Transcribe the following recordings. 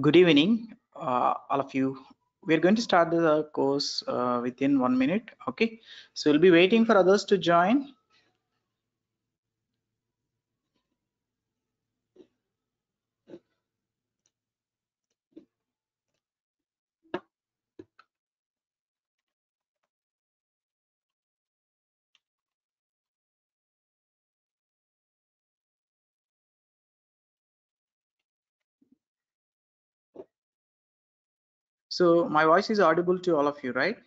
Good evening, uh, all of you. We're going to start the course uh, within one minute. Okay, so we'll be waiting for others to join. So my voice is audible to all of you, right?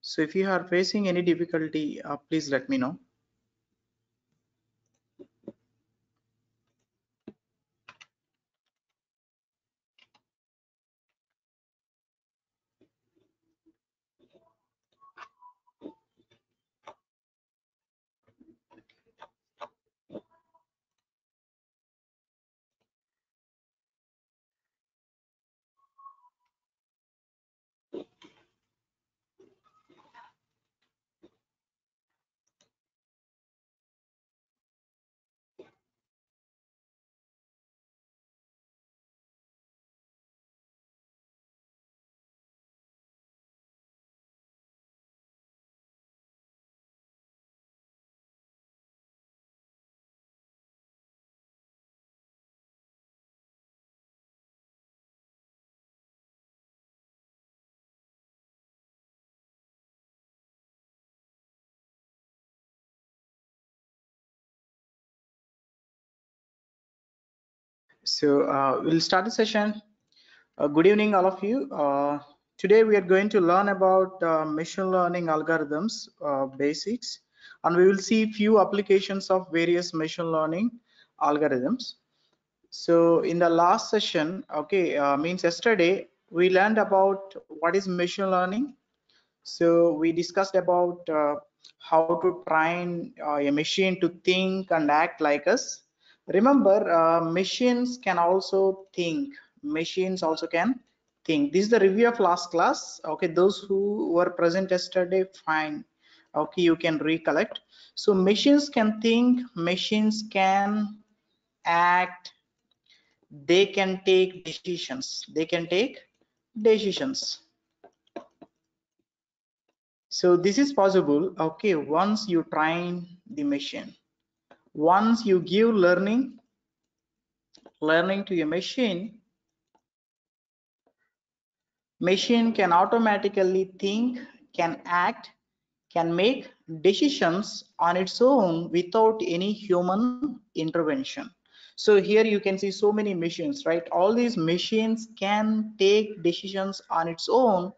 So if you are facing any difficulty, uh, please let me know. So uh, we'll start the session. Uh, good evening, all of you. Uh, today we are going to learn about uh, machine learning algorithms uh, basics, and we will see few applications of various machine learning algorithms. So in the last session, okay, uh, means yesterday we learned about what is machine learning. So we discussed about how to train a machine to think and act like us remember uh, machines can also think. Machines also can think. This is the review of last class. Okay those who were present yesterday fine. Okay you can recollect. So machines can think. Machines can act. They can take decisions. They can take decisions. So this is possible. Okay once you train the machine once you give learning learning to a machine machine can automatically think can act can make decisions on its own without any human intervention. So here you can see so many machines right? All these machines can take decisions on its own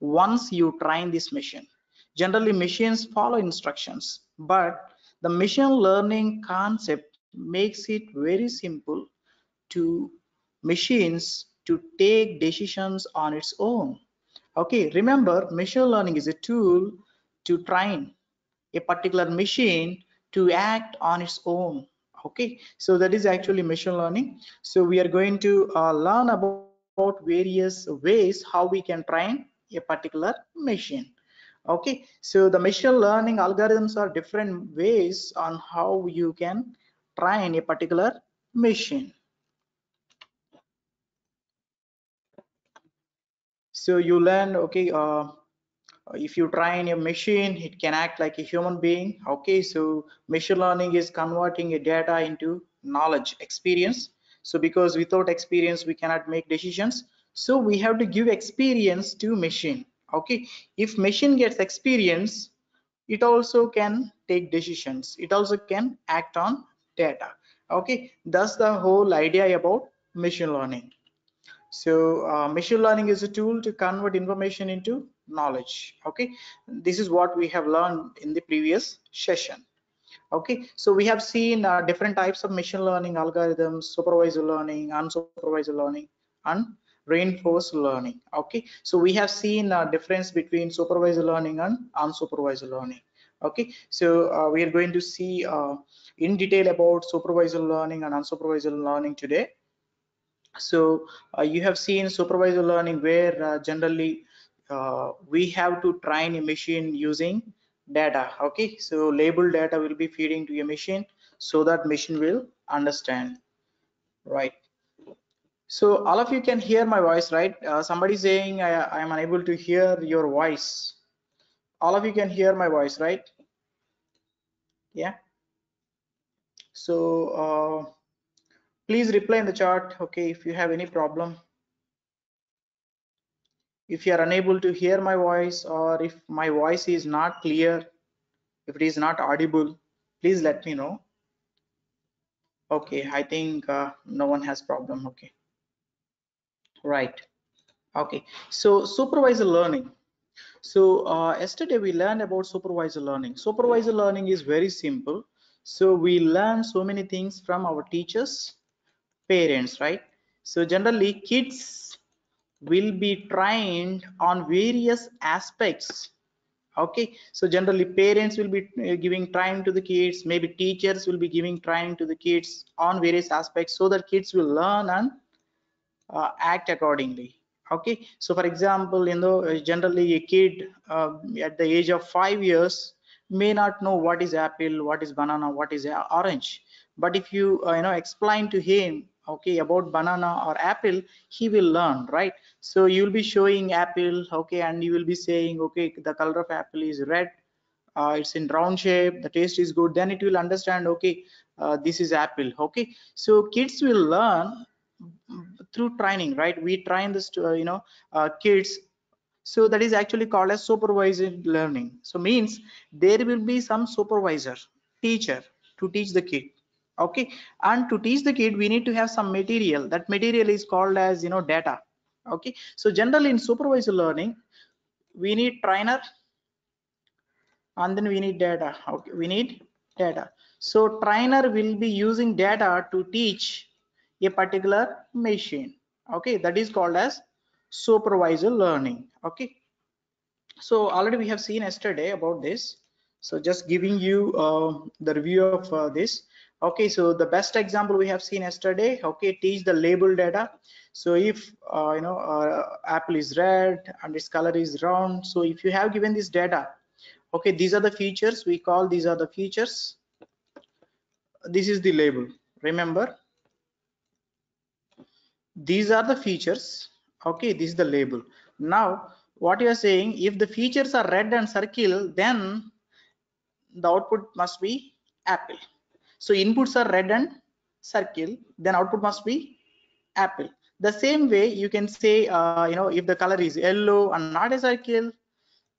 once you train this machine. Generally machines follow instructions but the machine learning concept makes it very simple to machines to take decisions on its own. Okay remember machine learning is a tool to train a particular machine to act on its own. Okay so that is actually machine learning. So we are going to uh, learn about, about various ways how we can train a particular machine okay so the machine learning algorithms are different ways on how you can train a particular machine. So you learn okay uh, if you train a machine it can act like a human being. Okay so machine learning is converting a data into knowledge experience. So because without experience we cannot make decisions. So we have to give experience to machine okay? If machine gets experience it also can take decisions. It also can act on data. Okay? That's the whole idea about machine learning. So uh, machine learning is a tool to convert information into knowledge. Okay? This is what we have learned in the previous session. Okay? So we have seen uh, different types of machine learning algorithms supervised learning unsupervised learning and reinforced learning. Okay? So we have seen a difference between supervised learning and unsupervised learning. Okay? So uh, we are going to see uh, in detail about supervised learning and unsupervised learning today. So uh, you have seen supervised learning where uh, generally uh, we have to train a machine using data. Okay? So label data will be feeding to a machine so that machine will understand. Right so all of you can hear my voice right? Uh, somebody saying I, am unable to hear your voice. All of you can hear my voice right? Yeah. So uh, please reply in the chat okay if you have any problem. If you are unable to hear my voice or if my voice is not clear if it is not audible please let me know. Okay i think uh, no one has problem okay right. Okay. So supervisor learning. So uh, yesterday we learned about supervisor learning. Supervisor learning is very simple. So we learn so many things from our teachers parents right? So generally kids will be trained on various aspects. Okay. So generally parents will be uh, giving training to the kids. Maybe teachers will be giving training to the kids on various aspects so that kids will learn and uh, act accordingly. Okay? So for example you know uh, generally a kid uh, at the age of five years may not know what is apple what is banana what is orange. But if you uh, you know explain to him okay about banana or apple he will learn right? So you will be showing apple okay and you will be saying okay the color of apple is red uh, it's in round shape the taste is good then it will understand okay uh, this is apple okay? So kids will learn through training right? We train this to, uh, you know uh, kids. So that is actually called as supervised learning. So means there will be some supervisor teacher to teach the kid okay? And to teach the kid we need to have some material. That material is called as you know data okay? So generally in supervised learning we need trainer and then we need data okay? We need data. So trainer will be using data to teach a particular machine okay? That is called as supervised learning okay? So already we have seen yesterday about this. So just giving you uh, the review of uh, this okay? So the best example we have seen yesterday okay? Teach the label data. So if uh, you know uh, apple is red and its color is round so if you have given this data okay? These are the features. We call these are the features. This is the label remember these are the features okay this is the label now what you are saying if the features are red and circle then the output must be apple so inputs are red and circle, then output must be apple. The same way you can say, uh, you know, if the color is yellow and not a circle,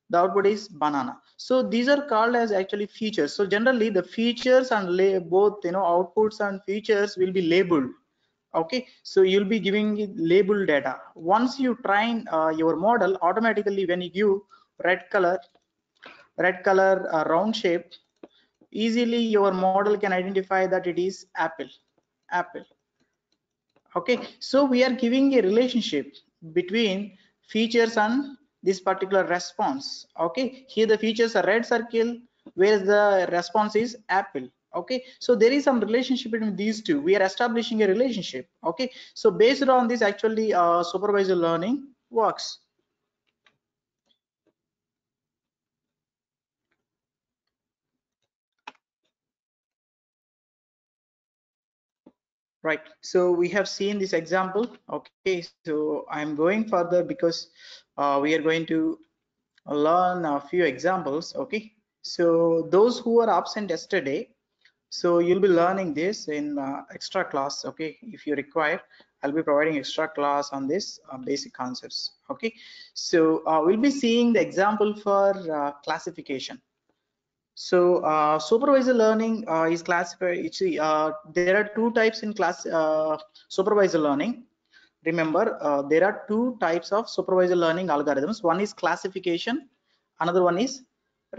the output is banana. So these are called as actually features. So generally the features and both, you know, outputs and features will be labeled okay so you'll be giving label data. Once you train uh, your model automatically when you give red color red color uh, round shape easily your model can identify that it is apple apple. Okay so we are giving a relationship between features and this particular response. Okay here the features are red circle whereas the response is apple okay? So there is some relationship between these two. We are establishing a relationship. Okay? So based on this actually uh, supervised learning works. Right. So we have seen this example. Okay? So i'm going further because uh, we are going to learn a few examples. Okay? So those who are absent yesterday so you'll be learning this in uh, extra class okay? If you require i'll be providing extra class on this uh, basic concepts okay? So uh, we'll be seeing the example for uh, classification. So uh, supervisor learning uh, is classified there are two types in class supervisor learning. Remember there are two types of supervisor learning algorithms. One is classification another one is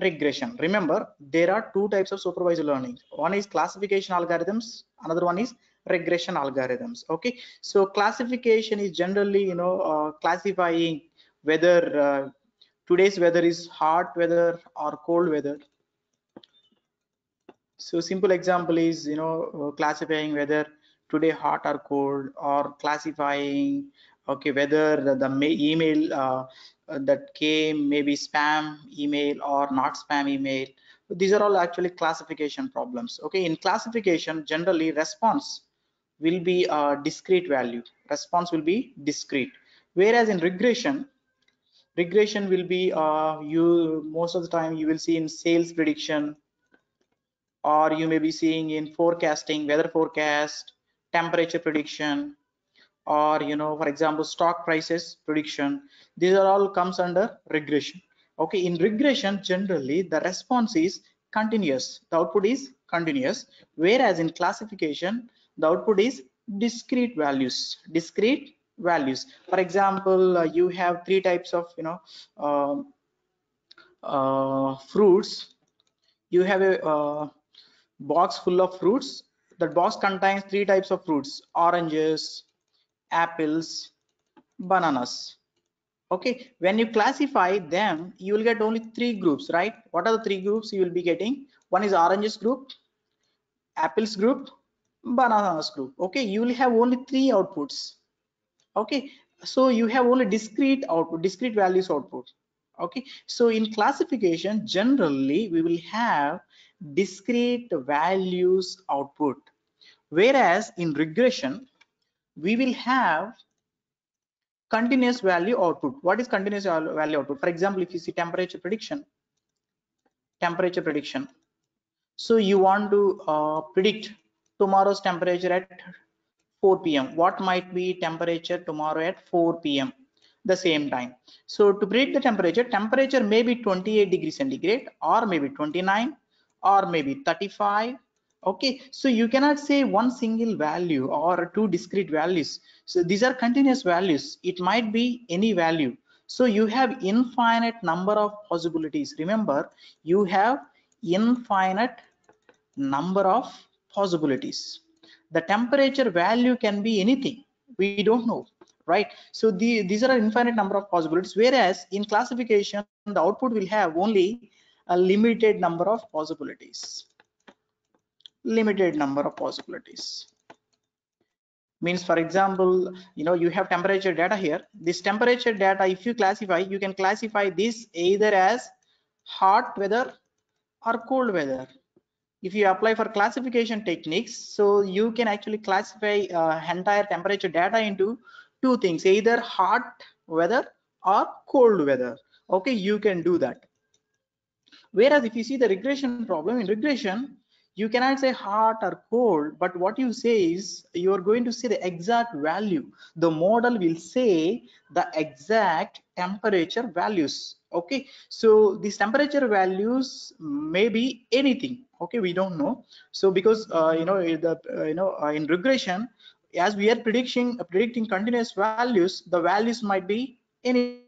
regression. Remember there are two types of supervised learning. One is classification algorithms another one is regression algorithms okay? So classification is generally you know uh, classifying whether uh, today's weather is hot weather or cold weather. So simple example is you know uh, classifying whether today hot or cold or classifying okay whether the, the email uh, that came maybe spam email or not spam email. These are all actually classification problems okay? In classification generally response will be a discrete value. Response will be discrete. Whereas in regression regression will be uh, you most of the time you will see in sales prediction or you may be seeing in forecasting weather forecast temperature prediction or you know for example stock prices prediction these are all comes under regression. Okay in regression generally the response is continuous. The output is continuous. Whereas in classification the output is discrete values discrete values. For example uh, you have three types of you know uh, uh, fruits. You have a uh, box full of fruits. That box contains three types of fruits oranges apples bananas. Okay when you classify them you will get only three groups right? What are the three groups you will be getting? One is oranges group apples group bananas group. Okay you will have only three outputs. Okay so you have only discrete output discrete values output. Okay so in classification generally we will have discrete values output. Whereas in regression we will have continuous value output. What is continuous value output? For example if you see temperature prediction temperature prediction. So you want to uh, predict tomorrow's temperature at 4 p.m what might be temperature tomorrow at 4 p.m the same time. So to predict the temperature temperature may be 28 degrees centigrade or maybe 29 or maybe 35 okay so you cannot say one single value or two discrete values. So these are continuous values. It might be any value. So you have infinite number of possibilities. Remember you have infinite number of possibilities. The temperature value can be anything. We don't know right? So the, these are infinite number of possibilities. Whereas in classification the output will have only a limited number of possibilities limited number of possibilities. Means for example you know you have temperature data here. This temperature data if you classify you can classify this either as hot weather or cold weather. If you apply for classification techniques so you can actually classify uh, entire temperature data into two things either hot weather or cold weather. Okay you can do that. Whereas if you see the regression problem in regression you cannot say hot or cold but what you say is you are going to see the exact value. The model will say the exact temperature values okay? So these temperature values may be anything okay? We don't know. So because uh, you know the uh, you know uh, in regression as we are predicting predicting continuous values the values might be anything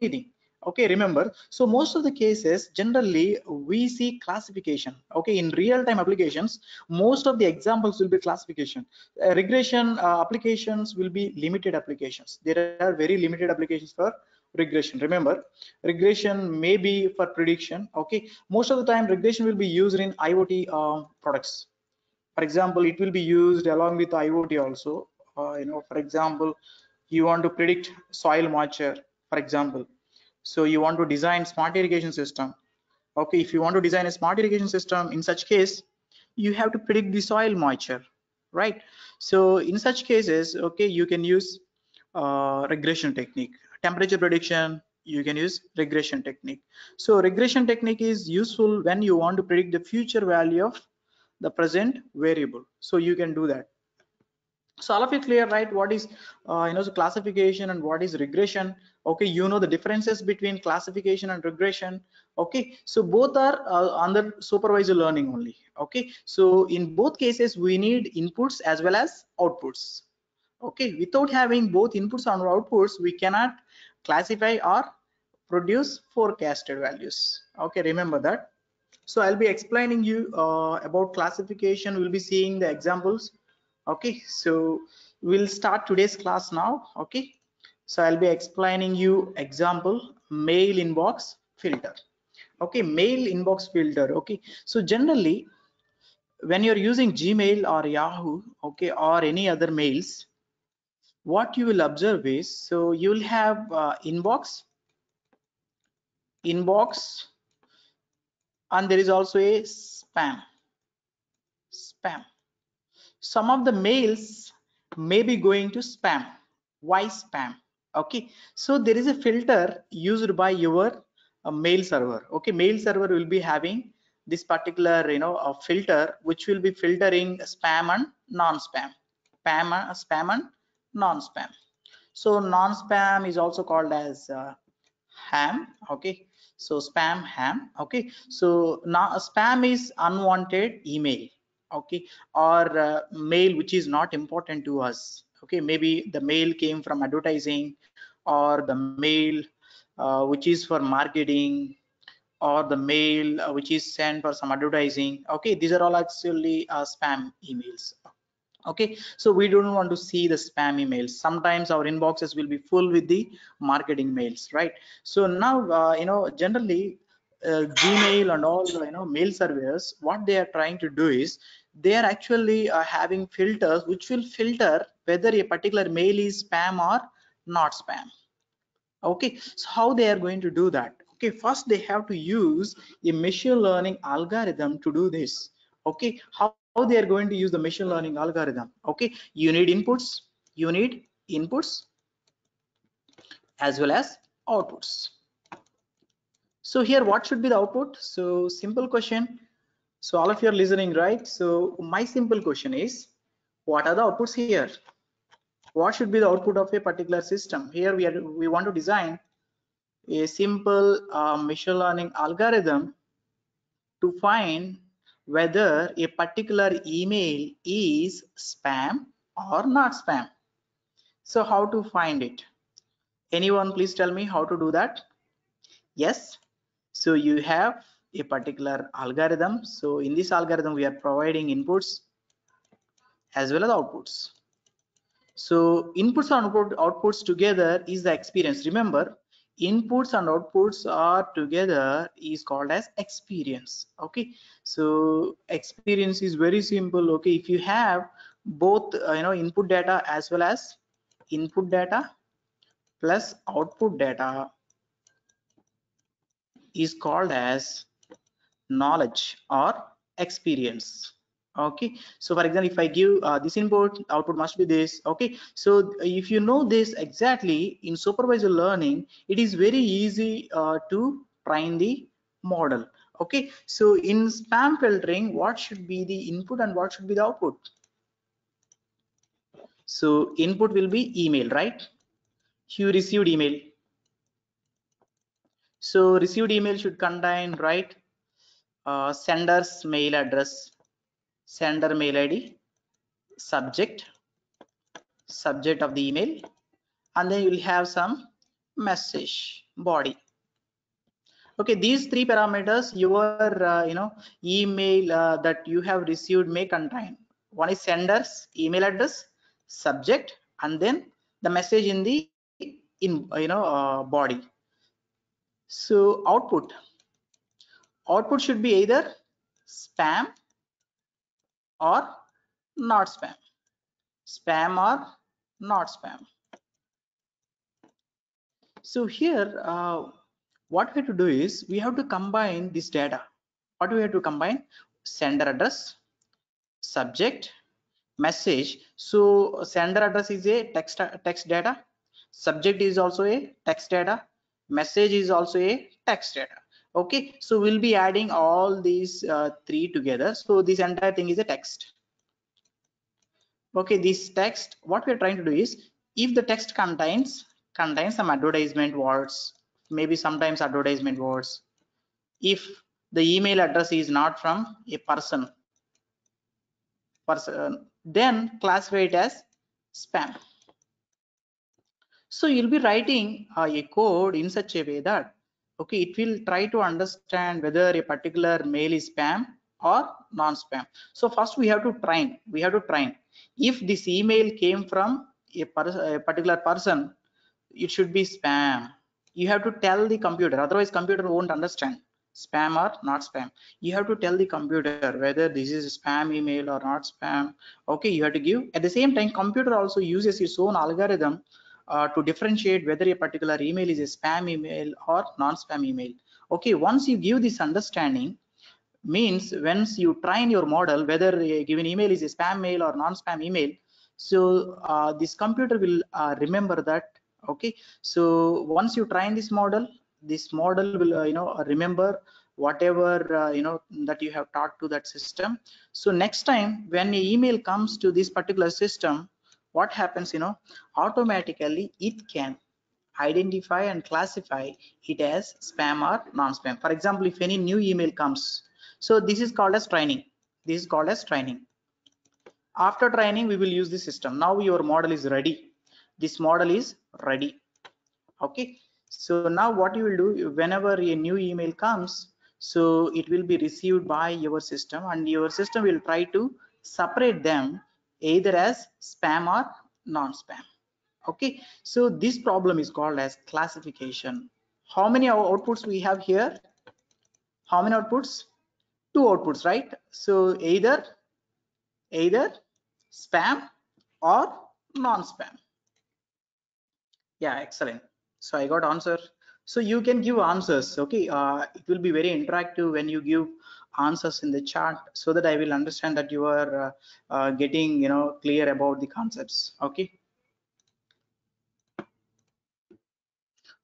okay remember. So most of the cases generally we see classification. Okay in real-time applications most of the examples will be classification. Uh, regression uh, applications will be limited applications. There are very limited applications for regression. Remember regression may be for prediction. Okay most of the time regression will be used in iot uh, products. For example it will be used along with iot also. Uh, you know for example you want to predict soil moisture for example so you want to design smart irrigation system. Okay if you want to design a smart irrigation system in such case you have to predict the soil moisture right? So in such cases okay you can use uh, regression technique. Temperature prediction you can use regression technique. So regression technique is useful when you want to predict the future value of the present variable. So you can do that so all of you clear right? What is uh, you know so classification and what is regression? Okay you know the differences between classification and regression. Okay so both are uh, under supervised learning only. Okay so in both cases we need inputs as well as outputs. Okay without having both inputs and outputs we cannot classify or produce forecasted values. Okay remember that. So i'll be explaining you uh, about classification. We'll be seeing the examples okay so we'll start today's class now okay? So i'll be explaining you example mail inbox filter. Okay mail inbox filter okay? So generally when you're using gmail or yahoo okay or any other mails what you will observe is so you'll have uh, inbox inbox and there is also a spam spam some of the mails may be going to spam why spam? Okay so there is a filter used by your uh, mail server. Okay mail server will be having this particular you know a filter which will be filtering spam and non-spam. Spam and spam and non-spam. So non-spam is also called as uh, ham. Okay so spam ham. Okay so now spam is unwanted email okay or uh, mail which is not important to us. Okay maybe the mail came from advertising or the mail uh, which is for marketing or the mail uh, which is sent for some advertising. Okay these are all actually uh, spam emails. Okay so we don't want to see the spam emails. Sometimes our inboxes will be full with the marketing mails right? So now uh, you know generally uh, gmail and all you know mail servers what they are trying to do is they are actually uh, having filters which will filter whether a particular mail is spam or not spam. Okay so how they are going to do that? Okay first they have to use a machine learning algorithm to do this. Okay how, how they are going to use the machine learning algorithm? Okay you need inputs you need inputs as well as outputs. So here what should be the output? So simple question so all of you are listening right? So my simple question is what are the outputs here? What should be the output of a particular system? Here we are we want to design a simple uh, machine learning algorithm to find whether a particular email is spam or not spam. So how to find it? Anyone please tell me how to do that? Yes. So you have a particular algorithm. So in this algorithm we are providing inputs as well as outputs. So inputs and output, outputs together is the experience. Remember inputs and outputs are together is called as experience. Okay? So experience is very simple. Okay? If you have both uh, you know input data as well as input data plus output data is called as knowledge or experience. Okay? So for example if i give uh, this input output must be this. Okay? So if you know this exactly in supervised learning it is very easy uh, to train the model. Okay? So in spam filtering what should be the input and what should be the output? So input will be email right? You received email. So received email should contain right uh, sender's mail address sender mail id subject subject of the email and then you will have some message body. Okay these three parameters your uh, you know email uh, that you have received may contain. One is sender's email address subject and then the message in the in you know uh, body. So output output should be either spam or not spam. Spam or not spam. So here uh, what we have to do is we have to combine this data. What do we have to combine? Sender address subject message. So sender address is a text text data. Subject is also a text data. Message is also a text data okay so we'll be adding all these uh, three together. So this entire thing is a text. Okay this text what we're trying to do is if the text contains contains some advertisement words maybe sometimes advertisement words if the email address is not from a person person then classify it as spam. So you'll be writing uh, a code in such a way that okay it will try to understand whether a particular mail is spam or non-spam. So first we have to train we have to train. If this email came from a, a particular person it should be spam. You have to tell the computer otherwise computer won't understand spam or not spam. You have to tell the computer whether this is spam email or not spam. Okay you have to give. At the same time computer also uses its own algorithm uh, to differentiate whether a particular email is a spam email or non-spam email. Okay once you give this understanding means once you train your model whether a given email is a spam mail or non-spam email so uh, this computer will uh, remember that okay? So once you train this model this model will uh, you know remember whatever uh, you know that you have taught to that system. So next time when an email comes to this particular system what happens you know automatically it can identify and classify it as spam or non-spam. For example if any new email comes so this is called as training. This is called as training. After training we will use the system. Now your model is ready. This model is ready. Okay? So now what you will do whenever a new email comes so it will be received by your system and your system will try to separate them either as spam or non-spam. Okay so this problem is called as classification. How many outputs we have here? How many outputs? Two outputs right? So either either spam or non-spam. Yeah excellent. So i got answer. So you can give answers okay? Uh, it will be very interactive when you give answers in the chat so that i will understand that you are uh, uh, getting you know clear about the concepts. Okay?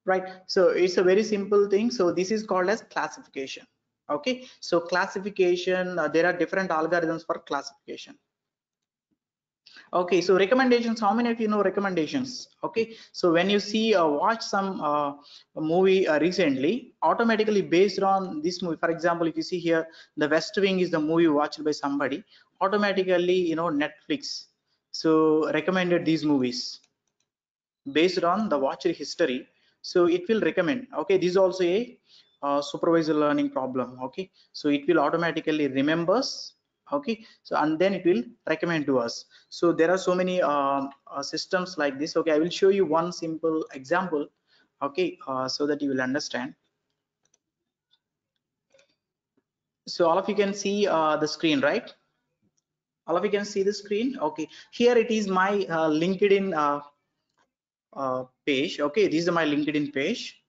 Right. So it's a very simple thing. So this is called as classification. Okay? So classification uh, there are different algorithms for classification okay so recommendations how many of you know recommendations? Okay so when you see uh, watch some uh, movie uh, recently automatically based on this movie for example if you see here the west wing is the movie watched by somebody automatically you know netflix so recommended these movies based on the watch history so it will recommend. Okay this is also a uh, supervisor learning problem. Okay so it will automatically remembers okay so and then it will recommend to us. So there are so many uh, uh, systems like this. Okay i will show you one simple example. Okay uh, so that you will understand. So all of you can see uh, the screen right? All of you can see the screen? Okay here it is my uh, linkedin uh, page. Okay this is my linkedin page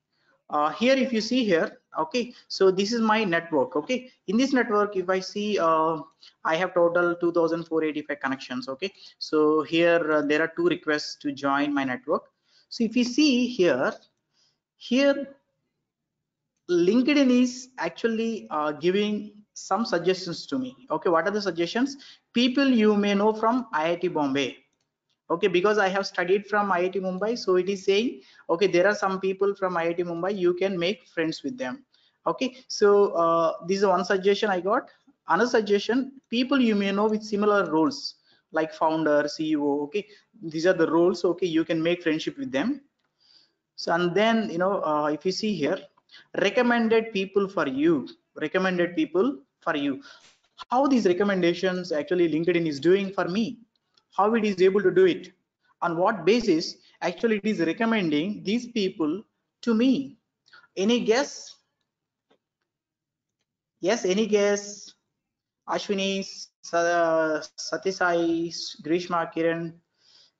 here if you see here okay so this is my network okay. In this network if i see uh, i have total 2485 connections okay. So here uh, there are two requests to join my network. So if you see here here linkedin is actually uh, giving some suggestions to me okay. What are the suggestions? People you may know from iit bombay okay because i have studied from iit mumbai so it is saying okay there are some people from iit mumbai you can make friends with them. Okay so uh, this is one suggestion i got. Another suggestion people you may know with similar roles like founder ceo okay these are the roles okay you can make friendship with them. So and then you know uh, if you see here recommended people for you recommended people for you. How these recommendations actually linkedin is doing for me how it is able to do it. On what basis actually it is recommending these people to me? Any guess? Yes any guess? Ashwini satisai grishma kiran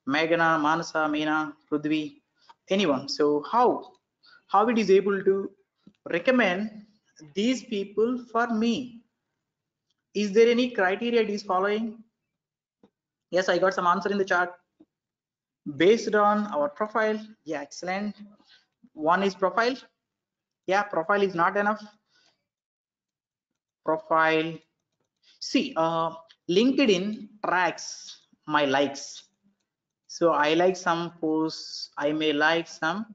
meghana manasa meena prudvi anyone. So how? How it is able to recommend these people for me? Is there any criteria it is following yes i got some answer in the chat. Based on our profile yeah excellent. One is profile. Yeah profile is not enough. Profile. See uh, linkedin tracks my likes. So i like some posts i may like some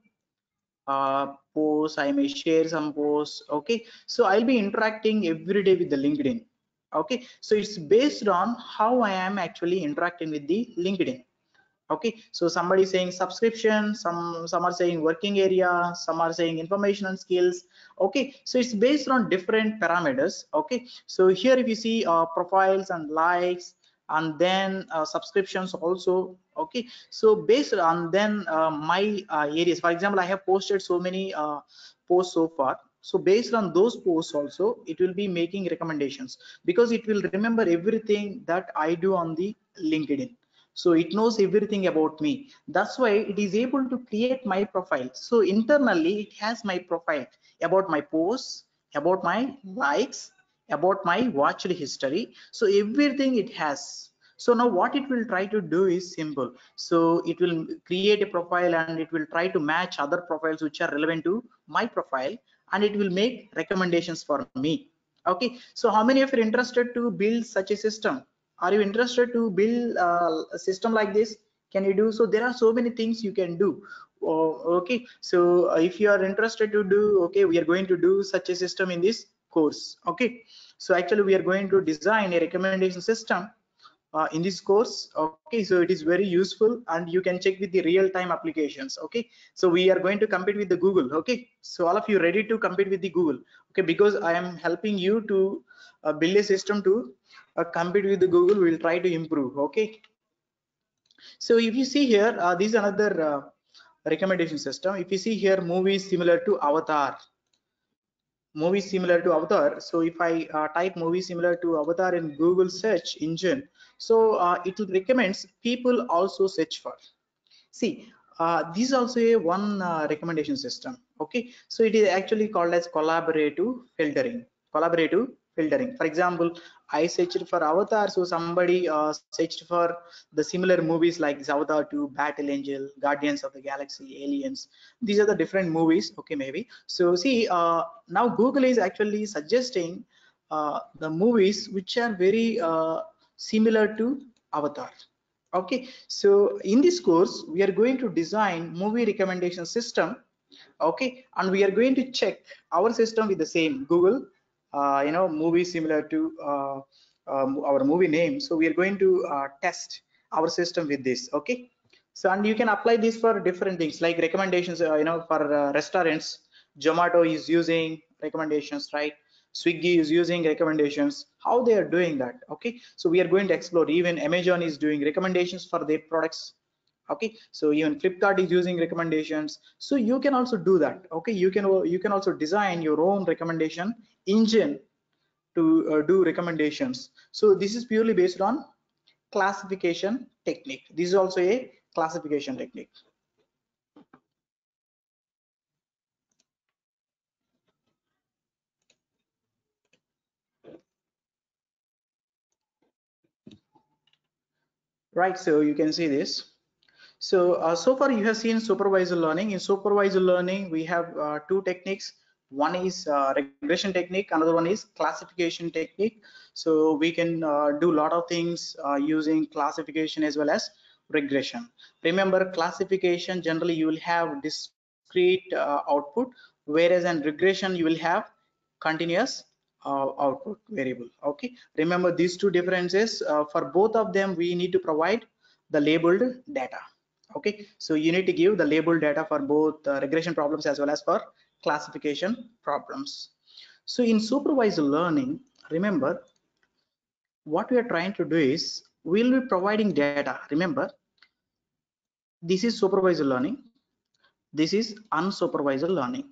uh, posts i may share some posts okay? So i'll be interacting every day with the linkedin okay? So it's based on how i am actually interacting with the linkedin. Okay? So somebody saying subscription some some are saying working area some are saying information and skills. Okay? So it's based on different parameters. Okay? So here if you see uh, profiles and likes and then uh, subscriptions also. Okay? So based on then uh, my uh, areas. For example i have posted so many uh, posts so far so based on those posts also it will be making recommendations because it will remember everything that i do on the linkedin. So it knows everything about me. That's why it is able to create my profile. So internally it has my profile about my posts about my likes about my watched history. So everything it has. So now what it will try to do is simple. So it will create a profile and it will try to match other profiles which are relevant to my profile and it will make recommendations for me. Okay? So how many of you are interested to build such a system? Are you interested to build uh, a system like this? Can you do? So there are so many things you can do. Okay? So uh, if you are interested to do okay we are going to do such a system in this course. Okay? So actually we are going to design a recommendation system uh, in this course okay so it is very useful and you can check with the real-time applications okay? So we are going to compete with the google okay? So all of you ready to compete with the google okay? Because i am helping you to uh, build a system to uh, compete with the google we'll try to improve okay? So if you see here uh, this is another uh, recommendation system. If you see here movies similar to avatar movie similar to avatar. So if i uh, type movie similar to avatar in google search engine so uh, it will recommends people also search for. See uh, this is also a one uh, recommendation system. Okay? So it is actually called as collaborative filtering. Collaborative filtering. For example i searched for avatar so somebody uh, searched for the similar movies like avatar 2 battle angel guardians of the galaxy aliens. These are the different movies okay maybe. So see uh, now google is actually suggesting uh, the movies which are very uh, similar to avatar okay? So in this course we are going to design movie recommendation system okay? And we are going to check our system with the same google you know movie similar to uh, um, our movie name. So we are going to uh, test our system with this okay? So and you can apply this for different things like recommendations you know for restaurants. Zomato is using recommendations right? Swiggy is using recommendations. How they are doing that okay? So we are going to explore. Even amazon is doing recommendations for their products okay so even flipkart is using recommendations. So you can also do that. Okay you can you can also design your own recommendation engine to uh, do recommendations. So this is purely based on classification technique. This is also a classification technique. Right so you can see this so, uh, so far you have seen supervised learning. In supervised learning, we have uh, two techniques. One is uh, regression technique, another one is classification technique. So we can uh, do a lot of things uh, using classification as well as regression. Remember, classification generally you will have discrete uh, output, whereas in regression you will have continuous output variable. Okay, remember these two differences. for both of them, we need to provide the labeled data okay so you need to give the label data for both uh, regression problems as well as for classification problems. So in supervised learning remember what we are trying to do is we'll be providing data. Remember this is supervised learning. This is unsupervised learning.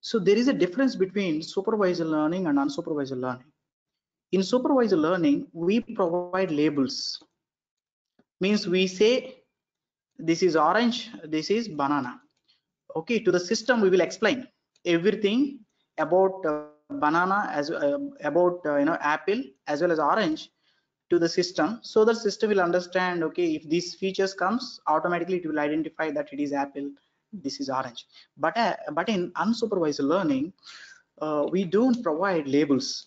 So there is a difference between supervised learning and unsupervised learning. In supervised learning we provide labels. Means we say this is orange this is banana. Okay to the system we will explain everything about uh, banana as uh, about uh, you know apple as well as orange to the system. So the system will understand okay if these features comes automatically it will identify that it is apple this is orange. But uh, but in unsupervised learning uh, we don't provide labels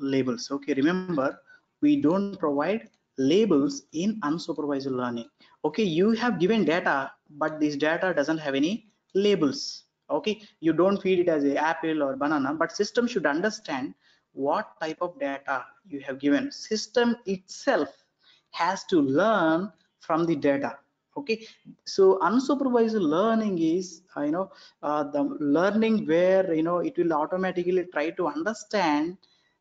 labels. Okay remember we don't provide labels in unsupervised learning. Okay you have given data but this data doesn't have any labels. Okay you don't feed it as a apple or banana but system should understand what type of data you have given. System itself has to learn from the data. Okay so unsupervised learning is uh, you know uh, the learning where you know it will automatically try to understand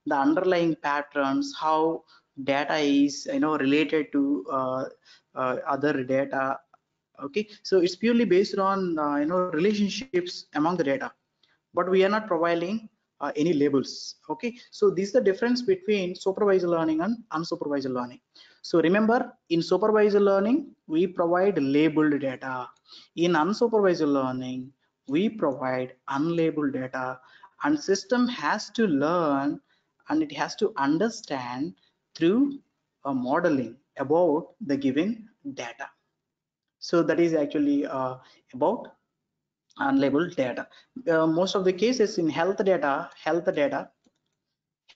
the underlying patterns how data is you know related to uh, uh other data okay? So it's purely based on uh, you know relationships among the data. But we are not providing uh, any labels okay? So this is the difference between supervised learning and unsupervised learning. So remember in supervised learning we provide labeled data. In unsupervised learning we provide unlabeled data. And system has to learn and it has to understand through a modeling about the given data. So that is actually uh, about unlabeled data. Uh, most of the cases in health data health data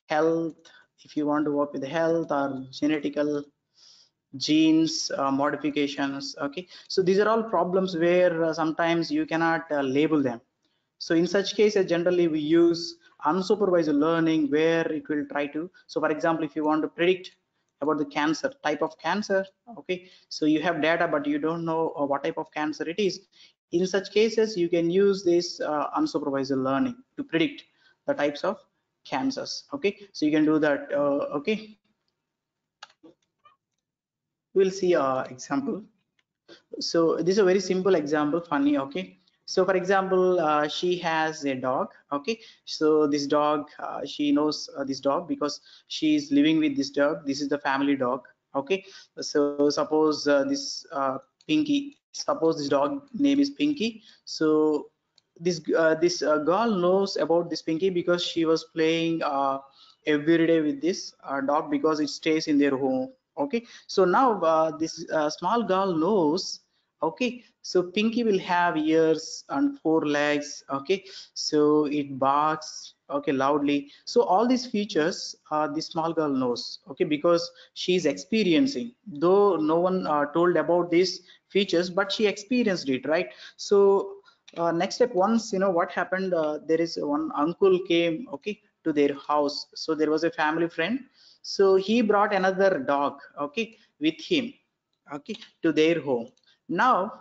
health if you want to work with health or genetical genes uh, modifications okay. So these are all problems where uh, sometimes you cannot uh, label them. So in such cases generally we use unsupervised learning where it will try to so for example if you want to predict about the cancer type of cancer okay so you have data but you don't know uh, what type of cancer it is in such cases you can use this uh, unsupervised learning to predict the types of cancers okay? So you can do that uh, okay? We'll see a example. So this is a very simple example funny okay so for example uh, she has a dog okay? So this dog uh, she knows uh, this dog because she is living with this dog. This is the family dog okay? So suppose uh, this uh, pinky suppose this dog name is pinky. So this uh, this girl knows about this pinky because she was playing every day with this dog because it stays in their home okay? So now this small girl knows okay so pinky will have ears and four legs okay? So it barks okay loudly. So all these features uh, the small girl knows okay? Because she is experiencing. Though no one uh, told about these features but she experienced it right? So uh, next step once you know what happened uh, there is one uncle came okay to their house. So there was a family friend. So he brought another dog okay with him okay to their home now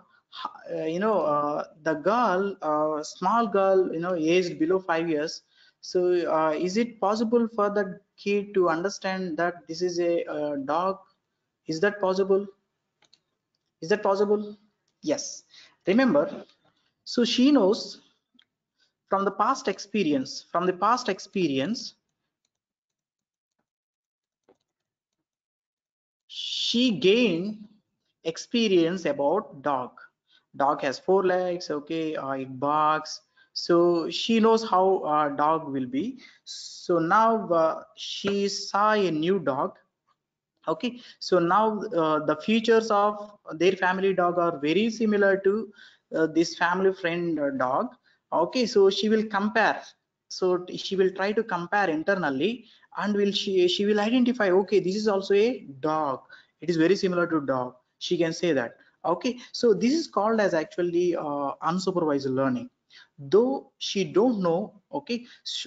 uh, you know uh, the girl uh, small girl you know aged below five years. So uh, is it possible for the kid to understand that this is a, a dog? Is that possible? Is that possible? Yes. Remember so she knows from the past experience from the past experience she gained experience about dog. Dog has four legs okay uh, it barks. So she knows how uh, dog will be. So now uh, she saw a new dog okay. So now uh, the features of their family dog are very similar to uh, this family friend uh, dog okay. So she will compare. So she will try to compare internally and will she she will identify okay this is also a dog. It is very similar to dog she can say that. Okay so this is called as actually uh, unsupervised learning. Though she don't know okay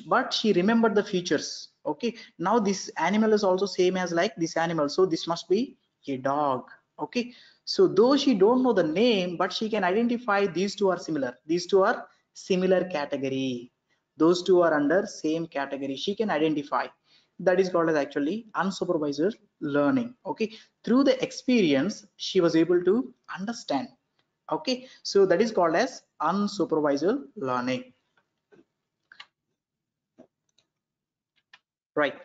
but she remembered the features okay. Now this animal is also same as like this animal so this must be a dog okay. So though she don't know the name but she can identify these two are similar. These two are similar category. Those two are under same category. She can identify that is called as actually unsupervised learning okay? Through the experience she was able to understand okay? So that is called as unsupervised learning. Right.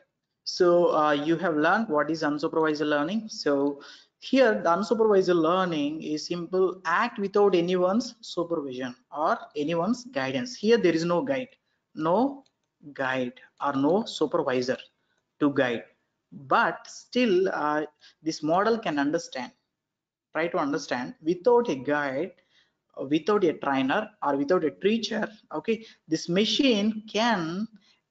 So uh, you have learned what is unsupervised learning. So here the unsupervised learning is simple act without anyone's supervision or anyone's guidance. Here there is no guide. No guide or no supervisor to guide. But still uh, this model can understand try to understand without a guide without a trainer or without a teacher okay this machine can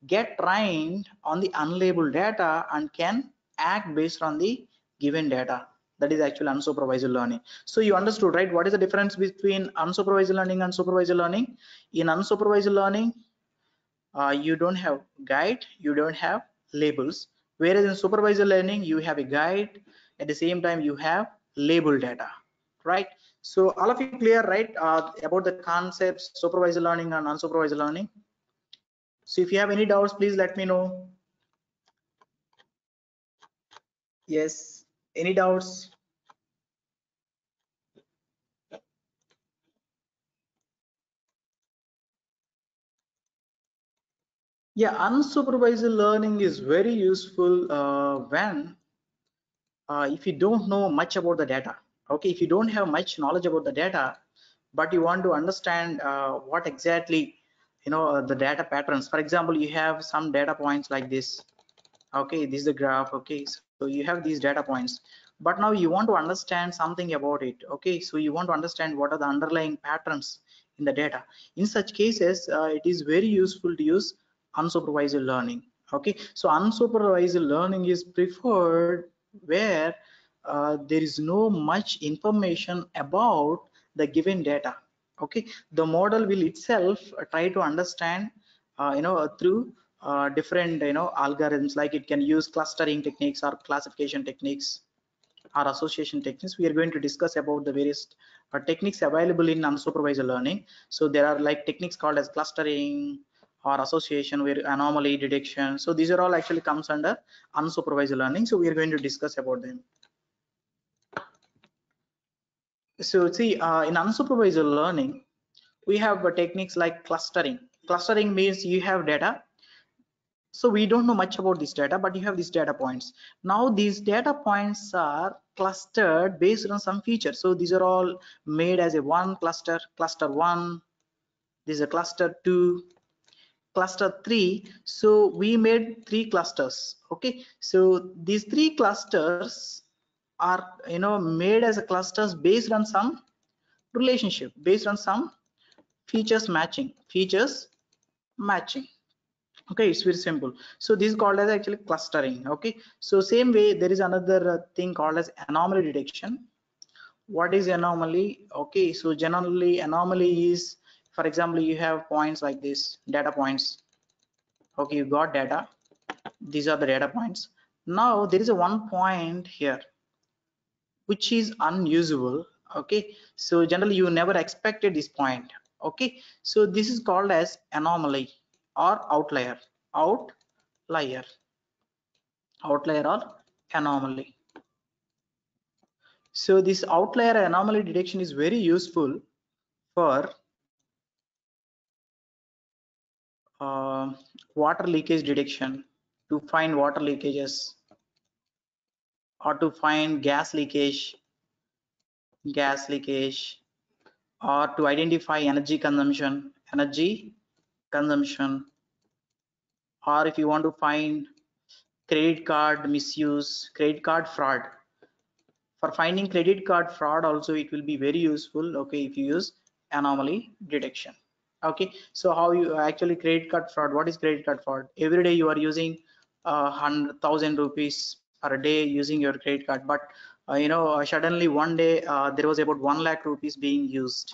get trained on the unlabeled data and can act based on the given data. That is actually unsupervised learning. So you understood right? What is the difference between unsupervised learning and supervised learning? In unsupervised learning uh, you don't have guide you don't have labels. Whereas in supervised learning you have a guide. At the same time you have label data right? So all of you clear right uh, about the concepts supervised learning and unsupervised learning? So if you have any doubts please let me know. Yes. Any doubts yeah unsupervised learning is very useful uh, when uh, if you don't know much about the data. Okay if you don't have much knowledge about the data but you want to understand uh, what exactly you know uh, the data patterns. For example you have some data points like this. Okay this is the graph. Okay so you have these data points. But now you want to understand something about it. Okay so you want to understand what are the underlying patterns in the data. In such cases uh, it is very useful to use unsupervised learning. Okay? So unsupervised learning is preferred where uh, there is no much information about the given data. Okay? The model will itself try to understand uh, you know through uh, different you know algorithms. Like it can use clustering techniques or classification techniques or association techniques. We are going to discuss about the various uh, techniques available in unsupervised learning. So there are like techniques called as clustering or association where anomaly detection. So these are all actually comes under unsupervised learning. So we are going to discuss about them. So see uh, in unsupervised learning we have uh, techniques like clustering. Clustering means you have data. So we don't know much about this data but you have these data points. Now these data points are clustered based on some features. So these are all made as a one cluster cluster one. This is a cluster two cluster three so we made three clusters okay? So these three clusters are you know made as a clusters based on some relationship based on some features matching features matching okay? It's very simple. So this is called as actually clustering okay? So same way there is another uh, thing called as anomaly detection. What is anomaly? Okay so generally anomaly is for example you have points like this data points. Okay you got data. These are the data points. Now there is a one point here which is unusual okay so generally you never expected this point. Okay so this is called as anomaly or outlier. Outlier. Outlier or anomaly. So this outlier anomaly detection is very useful for uh, water leakage detection to find water leakages or to find gas leakage gas leakage or to identify energy consumption energy consumption or if you want to find credit card misuse credit card fraud. For finding credit card fraud also it will be very useful okay if you use anomaly detection okay so how you actually credit card fraud? What is credit card fraud? Every day you are using uh, hundred thousand rupees per day using your credit card but uh, you know uh, suddenly one day uh, there was about one lakh rupees being used.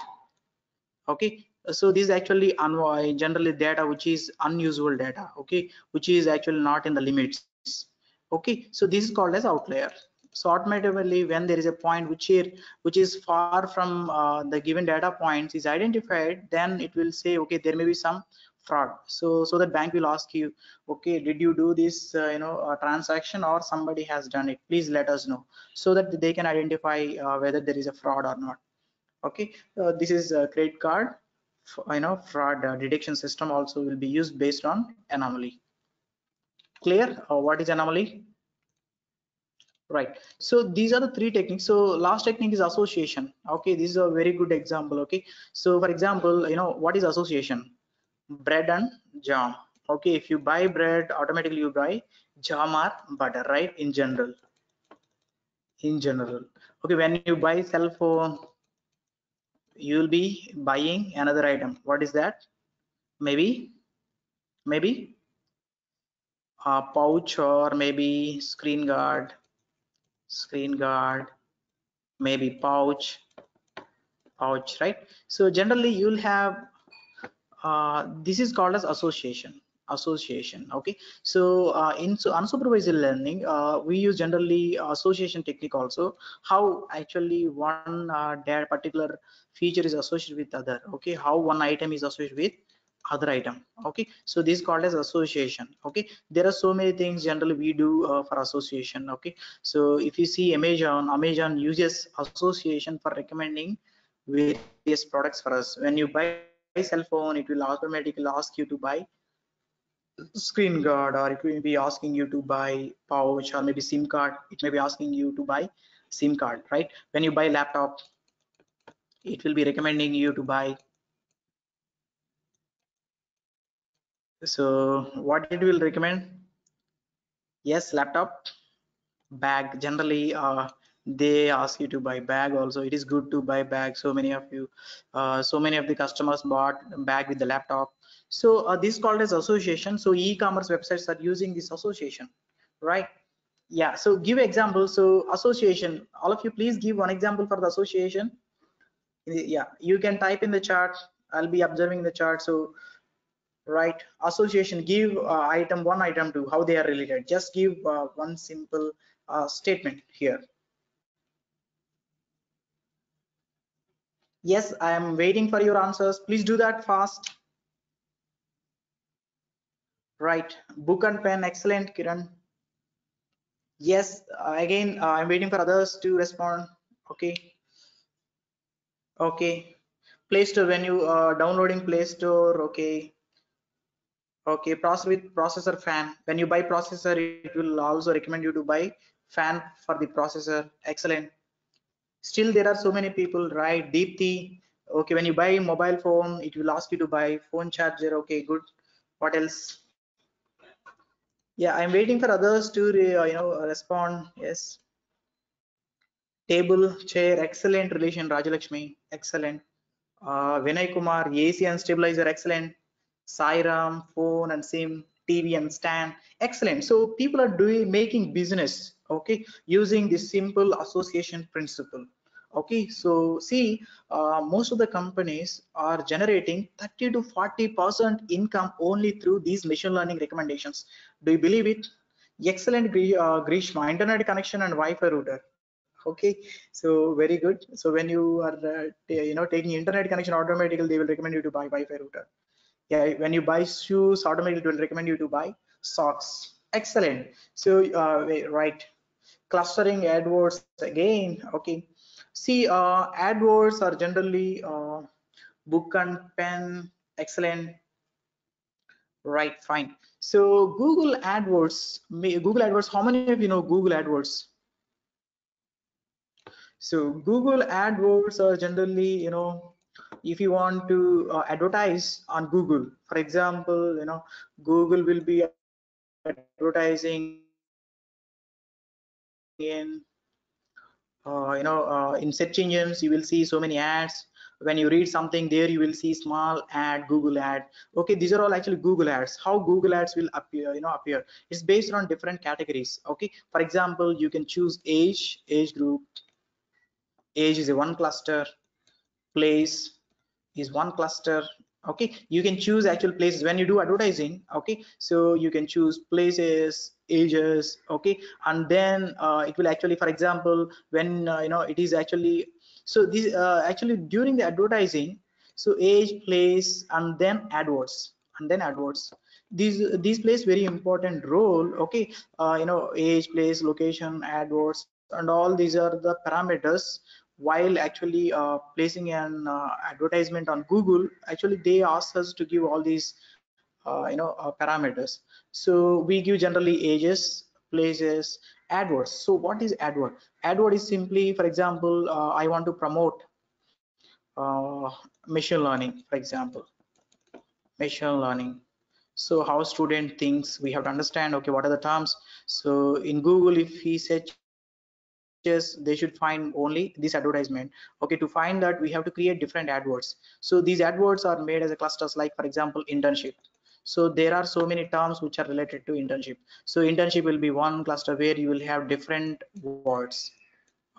Okay so this is actually generally data which is unusual data okay which is actually not in the limits. Okay so this is called as outlier so automatically when there is a point which here which is far from uh, the given data points is identified then it will say okay there may be some fraud. So so that bank will ask you okay did you do this uh, you know transaction or somebody has done it? Please let us know so that they can identify uh, whether there is a fraud or not. Okay uh, this is a credit card. You know fraud uh, detection system also will be used based on anomaly. Clear? Uh, what is anomaly right. So these are the three techniques. So last technique is association. Okay this is a very good example. Okay. So for example you know what is association? Bread and jam. Okay if you buy bread automatically you buy jam or butter right? In general. In general. Okay when you buy cell phone you will be buying another item. What is that? Maybe maybe a pouch or maybe screen guard screen guard maybe pouch pouch right? So generally you'll have uh, this is called as association association okay? So uh, in so unsupervised learning uh, we use generally association technique also how actually one uh, particular feature is associated with other okay? How one item is associated with other item okay? So this is called as association okay? There are so many things generally we do uh, for association okay? So if you see amazon amazon uses association for recommending various products for us. When you buy cell phone it will automatically ask you to buy screen guard or it will be asking you to buy pouch or maybe sim card. It may be asking you to buy sim card right? When you buy laptop it will be recommending you to buy so what it will recommend? Yes laptop. Bag. Generally uh, they ask you to buy bag also. It is good to buy bag. So many of you uh, so many of the customers bought bag with the laptop. So uh, this is called as association. So e-commerce websites are using this association right? Yeah. So give example. So association. All of you please give one example for the association. Yeah. You can type in the chart. I'll be observing the chart. So right? Association give uh, item one item two how they are related. Just give uh, one simple uh, statement here. Yes i am waiting for your answers. Please do that fast. Right. Book and pen excellent kiran. Yes uh, again uh, i'm waiting for others to respond. Okay. Okay. Play store when you are uh, downloading play store okay okay processor with processor fan. When you buy processor it will also recommend you to buy fan for the processor. Excellent. Still there are so many people right? Deepthi okay when you buy mobile phone it will ask you to buy phone charger. Okay good. What else? Yeah i'm waiting for others to uh, you know respond. Yes. Table chair excellent relation rajalakshmi excellent. Uh, vinay kumar ac and stabilizer excellent Sairam, phone and SIM, TV and stand. Excellent. So people are doing making business, okay, using this simple association principle. Okay, so see, uh, most of the companies are generating 30 to 40 percent income only through these machine learning recommendations. Do you believe it? Excellent, uh, Grishma, internet connection and Wi-Fi router okay so very good so when you are uh, you know taking internet connection automatically they will recommend you to buy wi-fi router yeah when you buy shoes automatically it will recommend you to buy socks. Excellent. So uh, right. Clustering AdWords again okay. See uh, AdWords are generally uh, book and pen. Excellent. Right fine. So google adwords google adwords how many of you know google adwords? So google adwords are generally you know if you want to uh, advertise on google for example you know google will be advertising in uh, you know uh, in search engines you will see so many ads. When you read something there you will see small ad google ad. Okay these are all actually google ads. How google ads will appear you know appear. It's based on different categories okay? For example you can choose age age group. Age is a one cluster place is one cluster okay? You can choose actual places. When you do advertising okay so you can choose places ages okay? And then uh, it will actually for example when uh, you know it is actually so this uh, actually during the advertising so age place and then adwords and then adwords. These these plays very important role okay? Uh, you know age place location adwords and all these are the parameters while actually uh, placing an uh, advertisement on google actually they ask us to give all these uh, you know uh, parameters. So we give generally ages places adwords. So what is adword adword is simply for example uh, i want to promote uh, machine learning for example. Machine learning. So how student thinks we have to understand okay what are the terms? So in google if he search they should find only this advertisement. Okay to find that we have to create different adwords. So these adwords are made as a clusters like for example internship. So there are so many terms which are related to internship. So internship will be one cluster where you will have different words.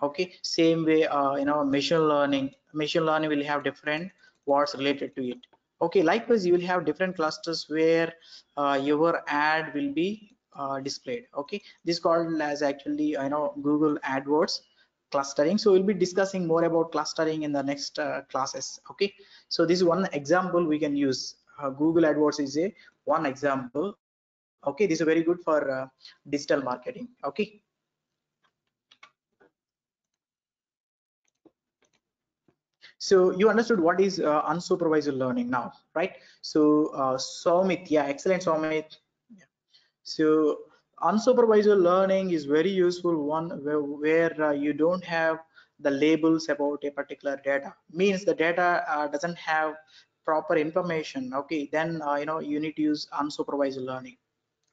Okay same way uh, you know machine learning. Machine learning will have different words related to it. Okay likewise you will have different clusters where uh, your ad will be uh, displayed okay? This called as actually you know google adwords clustering. So we'll be discussing more about clustering in the next uh, classes okay? So this is one example we can use. Uh, google adwords is a one example okay? This is very good for uh, digital marketing okay? So you understood what is uh, unsupervised learning now right? So uh, Soumit, yeah excellent Soumit. So unsupervised learning is very useful one where, where uh, you don't have the labels about a particular data. Means the data uh, doesn't have proper information. Okay then uh, you know you need to use unsupervised learning.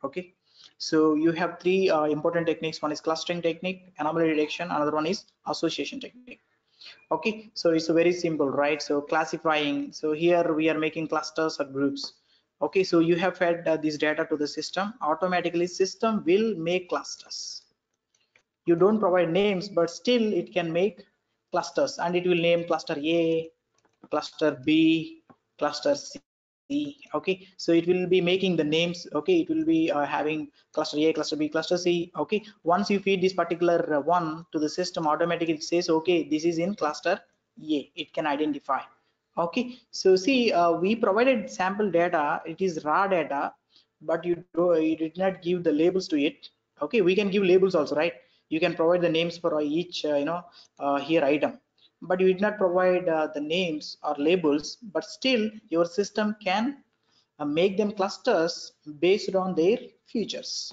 Okay? So you have three uh, important techniques. One is clustering technique anomaly detection. Another one is association technique. Okay? So it's very simple right? So classifying. So here we are making clusters or groups okay so you have fed uh, this data to the system. Automatically system will make clusters. You don't provide names but still it can make clusters and it will name cluster a cluster b cluster c okay? So it will be making the names okay? It will be uh, having cluster a cluster b cluster c okay? Once you feed this particular uh, one to the system automatically it says okay this is in cluster a. It can identify okay so see uh, we provided sample data. It is raw data but you you did not give the labels to it. Okay we can give labels also right? You can provide the names for each uh, you know uh, here item. But you did not provide uh, the names or labels but still your system can uh, make them clusters based on their features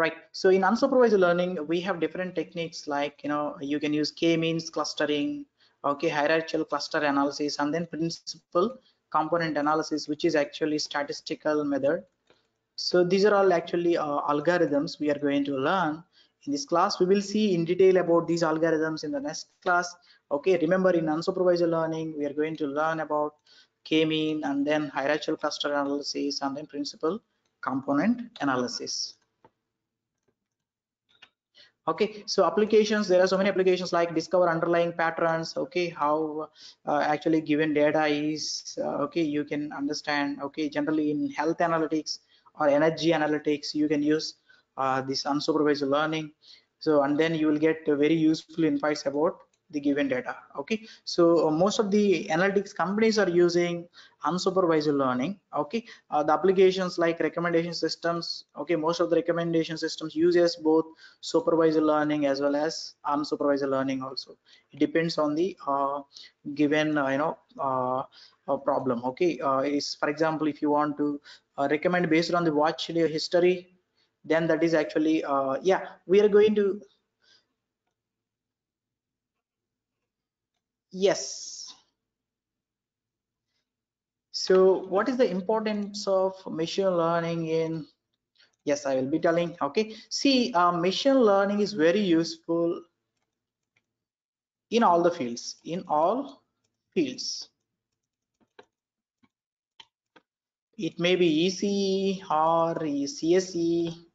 right. So in unsupervised learning we have different techniques like you know you can use k-means clustering okay hierarchical cluster analysis and then principal component analysis which is actually statistical method. So these are all actually uh, algorithms we are going to learn. In this class we will see in detail about these algorithms in the next class. Okay remember in unsupervised learning we are going to learn about k-mean and then hierarchical cluster analysis and then principal component analysis okay so applications there are so many applications like discover underlying patterns okay how uh, actually given data is uh, okay you can understand okay generally in health analytics or energy analytics you can use uh, this unsupervised learning. So and then you will get very useful insights about the given data okay? So uh, most of the analytics companies are using unsupervised learning okay? Uh, the applications like recommendation systems okay? Most of the recommendation systems uses both supervised learning as well as unsupervised learning also. It depends on the uh, given uh, you know uh, uh, problem okay? Is for example if you want to recommend based on the watch history then that is actually yeah we are going to yes. So what is the importance of machine learning in yes i will be telling okay. See uh, machine learning is very useful in all the fields in all fields. It may be ECE or CSE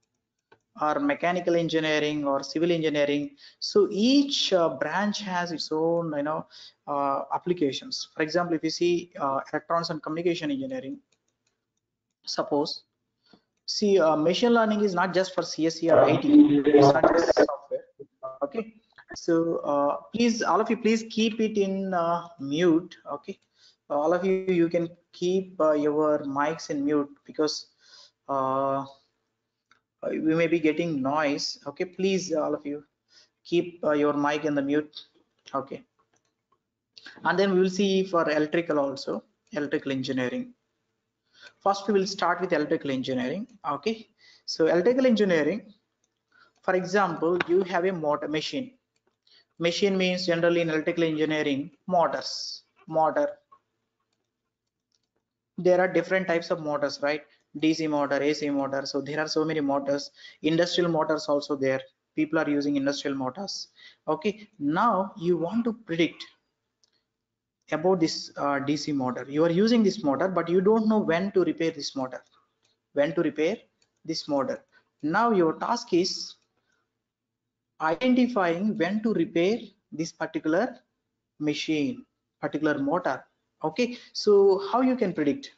or mechanical engineering or civil engineering. So each uh, branch has its own you know uh, applications. For example if you see uh, electronics and communication engineering suppose see uh, machine learning is not just for CSE or IT it's not just software okay? So uh, please all of you please keep it in uh, mute okay? All of you you can keep your mics in mute because we may be getting noise. Okay please all of you keep uh, your mic in the mute. Okay. And then we will see for electrical also electrical engineering. First we will start with electrical engineering. Okay. So electrical engineering for example you have a motor machine. Machine means generally in electrical engineering motors motor. There are different types of motors right dc motor ac motor. So there are so many motors. Industrial motors also there. People are using industrial motors. Okay. Now you want to predict about this uh, dc motor. You are using this motor but you don't know when to repair this motor. When to repair this motor. Now your task is identifying when to repair this particular machine particular motor. Okay. So how you can predict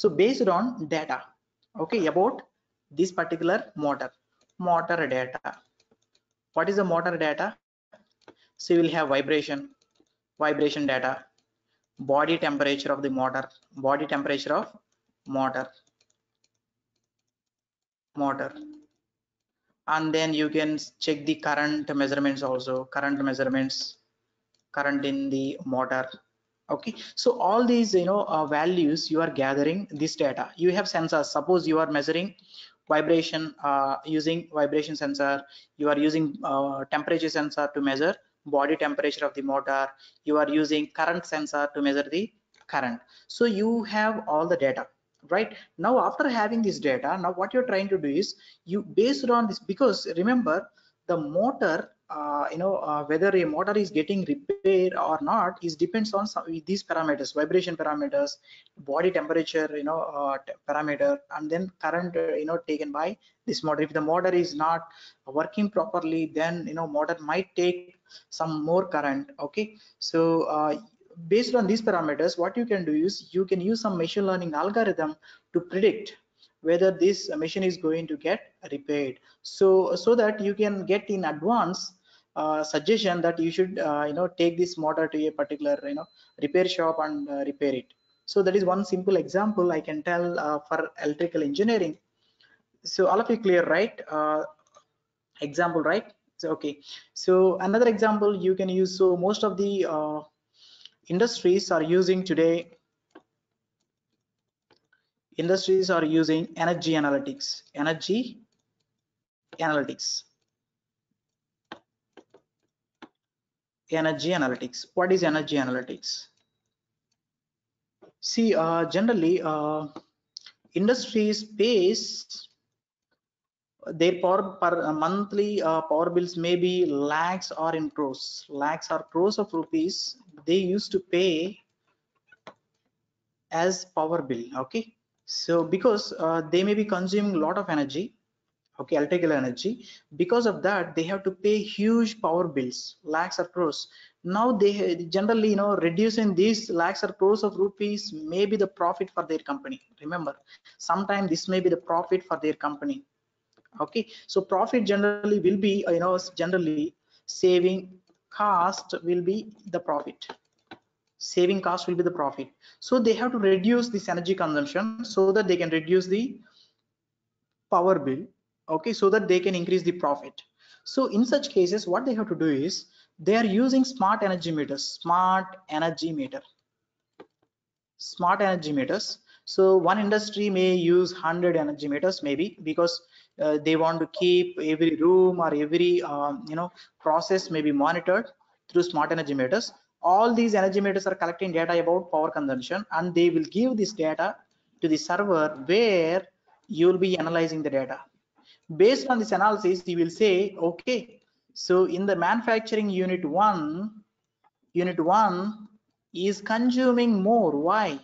so based on data okay about this particular motor motor data. What is the motor data? So you will have vibration vibration data body temperature of the motor body temperature of motor motor. And then you can check the current measurements also current measurements current in the motor okay so all these you know uh, values you are gathering this data you have sensors. Suppose you are measuring vibration uh, using vibration sensor you are using uh, temperature sensor to measure body temperature of the motor you are using current sensor to measure the current. So you have all the data right? Now after having this data now what you're trying to do is you based on this because remember the motor uh, you know uh, whether a motor is getting repaired or not is depends on some, these parameters vibration parameters body temperature you know uh, parameter and then current uh, you know taken by this motor. If the motor is not working properly then you know motor might take some more current okay? So uh, based on these parameters what you can do is you can use some machine learning algorithm to predict whether this machine is going to get repaired. So so that you can get in advance uh, suggestion that you should uh, you know take this motor to a particular you know repair shop and uh, repair it. So that is one simple example i can tell uh, for electrical engineering. So all of you clear right? Uh, example right? So okay. So another example you can use. So most of the industries are using today industries are using energy analytics energy analytics energy analytics. What is energy analytics? See uh, generally uh, industries pays their power per uh, monthly uh, power bills may be lakhs or in crores. Lakhs or crores of rupees they used to pay as power bill okay? So because uh, they may be consuming a lot of energy okay electrical energy because of that they have to pay huge power bills lakhs or crores. Now they generally you know reducing these lakhs or crores of rupees may be the profit for their company. Remember sometimes this may be the profit for their company. Okay so profit generally will be uh, you know generally saving cost will be the profit. Saving cost will be the profit. So they have to reduce this energy consumption so that they can reduce the power bill okay so that they can increase the profit. So in such cases what they have to do is they are using smart energy meters smart energy meter. Smart energy meters. So one industry may use 100 energy meters maybe because uh, they want to keep every room or every um, you know process may be monitored through smart energy meters. All these energy meters are collecting data about power consumption and they will give this data to the server where you will be analyzing the data based on this analysis you will say okay so in the manufacturing unit 1 unit 1 is consuming more. Why?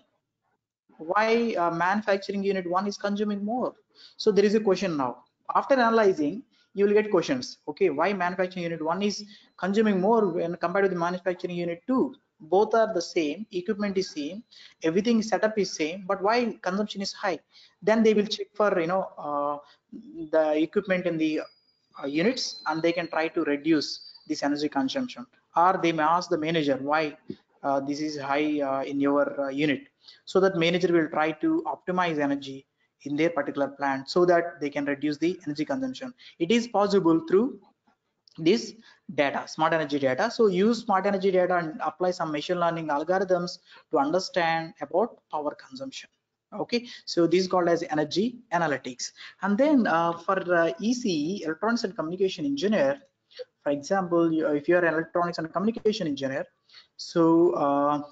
Why uh, manufacturing unit 1 is consuming more? So there is a question now. After analyzing you will get questions. Okay why manufacturing unit 1 is consuming more when compared to the manufacturing unit 2 both are the same equipment is same everything setup is same but why consumption is high? Then they will check for you know uh, the equipment in the uh, units and they can try to reduce this energy consumption. Or they may ask the manager why uh, this is high uh, in your uh, unit. So that manager will try to optimize energy in their particular plant so that they can reduce the energy consumption. It is possible through this data smart energy data. So use smart energy data and apply some machine learning algorithms to understand about power consumption okay so this is called as energy analytics. And then uh, for uh, ece electronics and communication engineer for example if you are an electronics and communication engineer so uh,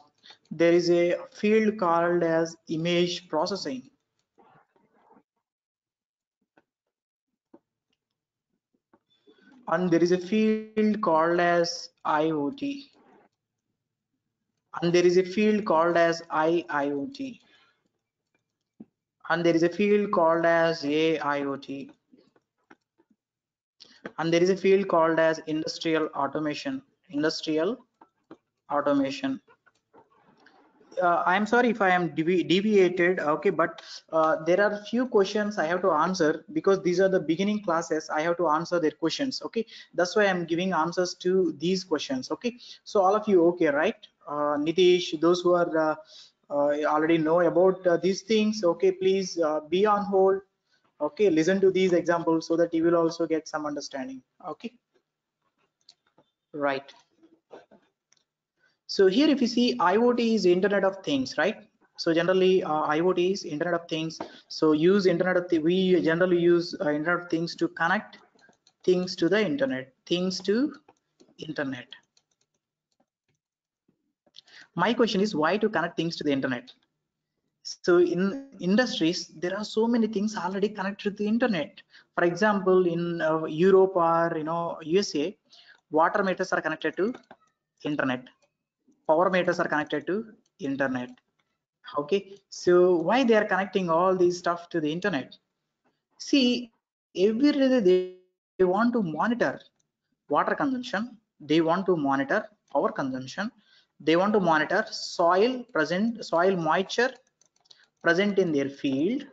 there is a field called as image processing. And there is a field called as IoT and there is a field called as IIoT and there is a field called as AIoT and there is a field called as industrial automation. Industrial automation. Uh, i'm sorry if i am devi deviated okay but uh, there are few questions i have to answer because these are the beginning classes. I have to answer their questions okay? That's why i'm giving answers to these questions okay? So all of you okay right? Uh, nitish those who are uh, already know about uh, these things. Okay please be on hold. Okay listen to these examples so that you will also get some understanding. Okay? Right. So here if you see iot is internet of things right? So generally uh, iot is internet of things. So use internet of we generally use uh, internet of things to connect things to the internet things to internet my question is why to connect things to the internet? So in industries there are so many things already connected to the internet. For example in uh, europe or you know usa water meters are connected to internet. Power meters are connected to internet. Okay? So why they are connecting all these stuff to the internet? See every day they, they want to monitor water consumption. They want to monitor power consumption they want to monitor soil present soil moisture present in their field.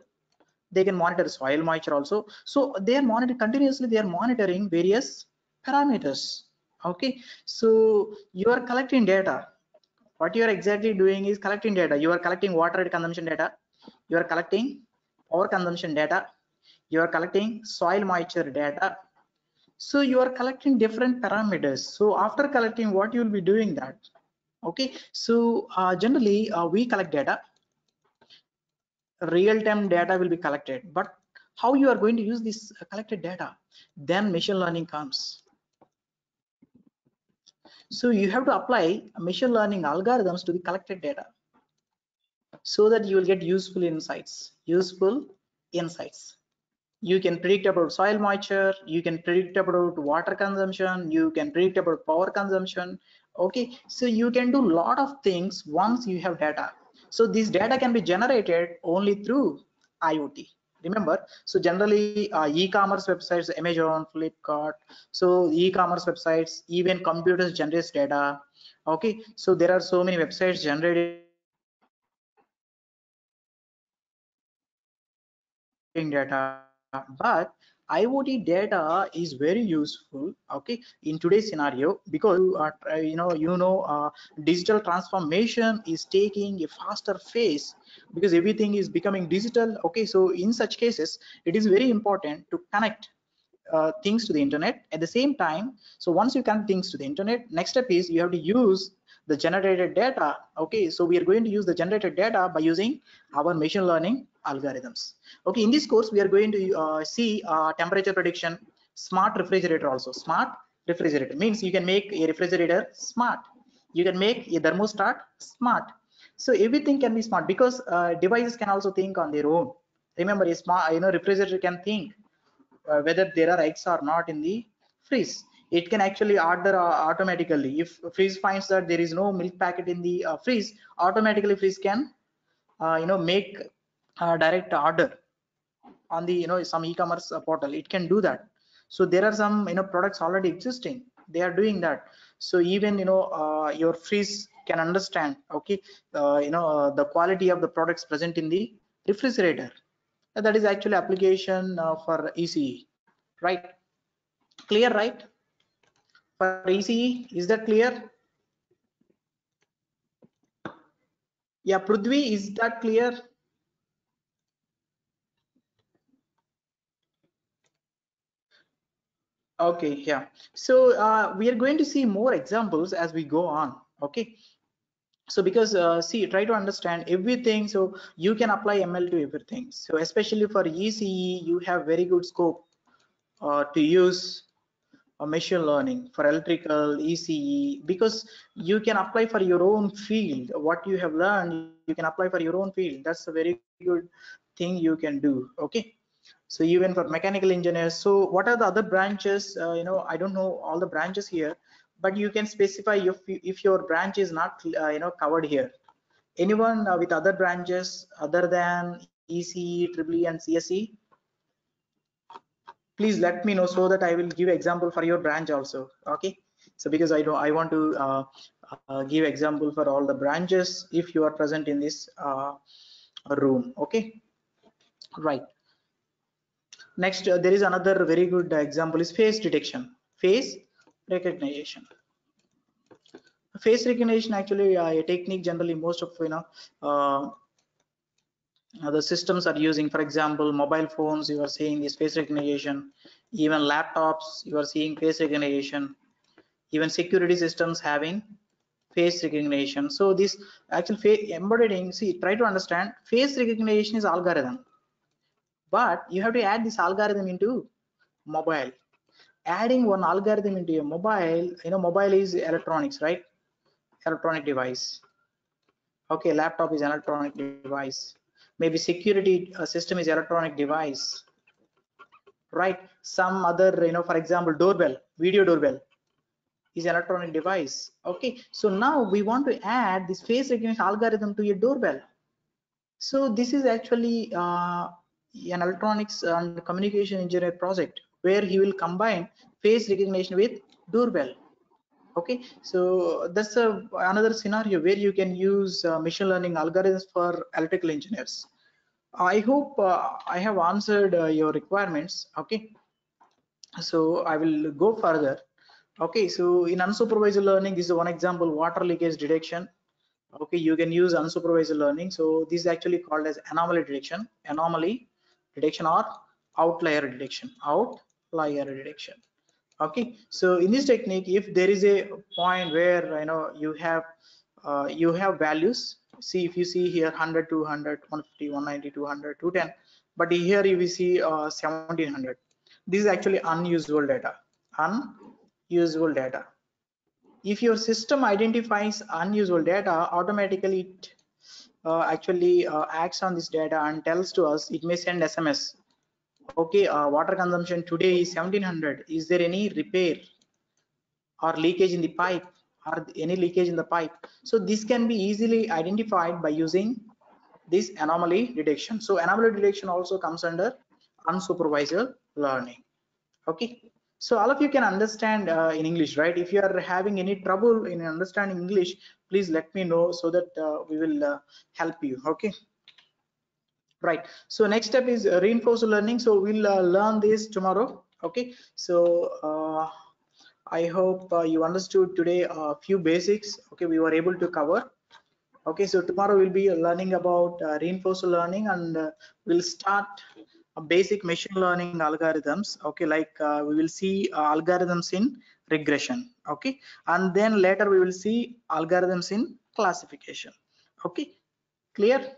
They can monitor soil moisture also. So they are monitoring continuously they are monitoring various parameters. Okay? So you are collecting data. What you are exactly doing is collecting data. You are collecting water consumption data. You are collecting power consumption data. You are collecting soil moisture data. So you are collecting different parameters. So after collecting what you will be doing that okay so uh, generally uh, we collect data. Real-time data will be collected but how you are going to use this collected data? Then machine learning comes. So you have to apply machine learning algorithms to the collected data so that you will get useful insights useful insights. You can predict about soil moisture you can predict about water consumption you can predict about power consumption okay so you can do a lot of things once you have data. So this data can be generated only through iot remember so generally uh, e-commerce websites amazon flipkart so e-commerce websites even computers generates data. Okay so there are so many websites generating data but IoT data is very useful, okay, in today's scenario because uh, you know you know uh, digital transformation is taking a faster phase because everything is becoming digital. Okay, so in such cases, it is very important to connect uh, things to the internet at the same time. So once you connect things to the internet, next step is you have to use the generated data. Okay, so we are going to use the generated data by using our machine learning algorithms. Okay in this course we are going to uh, see uh, temperature prediction smart refrigerator also. Smart refrigerator means you can make a refrigerator smart. You can make a thermostat smart. So everything can be smart because uh, devices can also think on their own. Remember a smart you know refrigerator can think uh, whether there are eggs or not in the freeze it can actually order uh, automatically. If freeze finds that there is no milk packet in the uh, freeze automatically freeze can you know make uh, direct order on the you know some e-commerce uh, portal. It can do that. So there are some you know products already existing. They are doing that. So even you know uh, your freeze can understand okay uh, you know uh, the quality of the products present in the refrigerator. That is actually application uh, for ECE right? Clear right for ECE is that clear? Yeah Prudvi is that clear? Okay yeah. So uh, we are going to see more examples as we go on okay? So because uh, see try to understand everything so you can apply ml to everything. So especially for ece you have very good scope uh, to use machine learning for electrical ece because you can apply for your own field. What you have learned you can apply for your own field. That's a very good thing you can do okay? So even for mechanical engineers so what are the other branches? Uh, you know i don't know all the branches here but you can specify if if your branch is not uh, you know covered here. Anyone uh, with other branches other than ECE, EEE and CSE please let me know so that I will give example for your branch also okay? So because I know I want to uh, uh, give example for all the branches if you are present in this uh, room okay? Right. Next uh, there is another very good example is face detection face recognition. Face recognition actually uh, a technique generally most of you know uh, Uh, the systems are using for example mobile phones you are seeing this face recognition even laptops you are seeing face recognition even security systems having face recognition. So this actually embedding see try to understand face recognition is algorithm. But you have to add this algorithm into mobile. Adding one algorithm into your mobile you know mobile is electronics right? Electronic device. Okay laptop is electronic device maybe security uh, system is electronic device right? Some other you know for example doorbell video doorbell is electronic device. Okay so now we want to add this face recognition algorithm to your doorbell. So this is actually uh, an electronics and communication engineer project where he will combine face recognition with doorbell okay so that's a, another scenario where you can use uh, machine learning algorithms for electrical engineers. I hope uh, i have answered uh, your requirements okay? So i will go further. Okay so in unsupervised learning this is one example water leakage detection. Okay you can use unsupervised learning. So this is actually called as anomaly detection anomaly detection or outlier detection outlier detection okay so in this technique if there is a point where you know you have uh, you have values see if you see here 100 200 150 190 200 210 but here you will see uh, 1700 this is actually unusual data unusual data. If your system identifies unusual data automatically it uh, actually uh, acts on this data and tells to us it may send sms okay uh, water consumption today is 1700 is there any repair or leakage in the pipe? Or any leakage in the pipe? So this can be easily identified by using this anomaly detection. So anomaly detection also comes under unsupervised learning. Okay? So all of you can understand uh, in english right? If you are having any trouble in understanding english please let me know so that uh, we will uh, help you. Okay right. So next step is uh, reinforced learning. So we'll uh, learn this tomorrow. Okay. So uh, i hope uh, you understood today a few basics. Okay. We were able to cover. Okay. So tomorrow we'll be learning about uh, reinforced learning and uh, we'll start basic machine learning algorithms. Okay. Like we will see algorithms in regression. Okay. And then later we will see algorithms in classification. Okay. Clear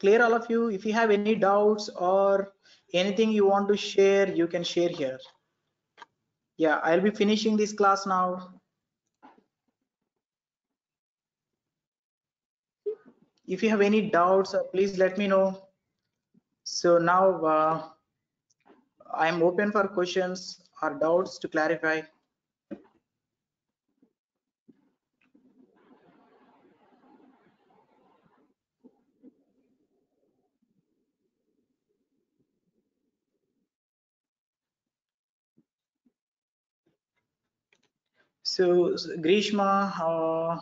clear all of you? If you have any doubts or anything you want to share you can share here. Yeah i'll be finishing this class now. If you have any doubts uh, please let me know. So now uh, i'm open for questions or doubts to clarify So Grishma, uh,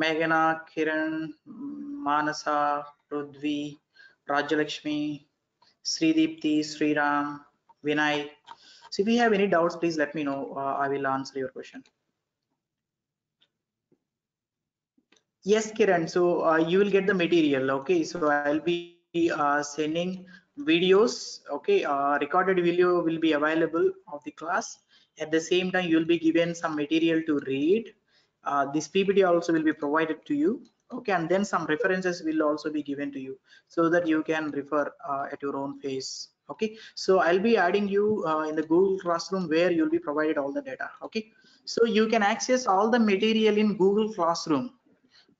Meghana, Kiran, Manasa, Rudvi, Rajalakshmi, Sridipti, Sriram, Vinay. So if you have any doubts, please let me know. Uh, I will answer your question. Yes, Kiran. So uh, you will get the material. Okay. So I'll be uh, sending videos. Okay. Uh, recorded video will be available of the class at the same time you'll be given some material to read uh, this ppt also will be provided to you okay and then some references will also be given to you so that you can refer uh, at your own pace okay so i'll be adding you uh, in the google classroom where you'll be provided all the data okay so you can access all the material in google classroom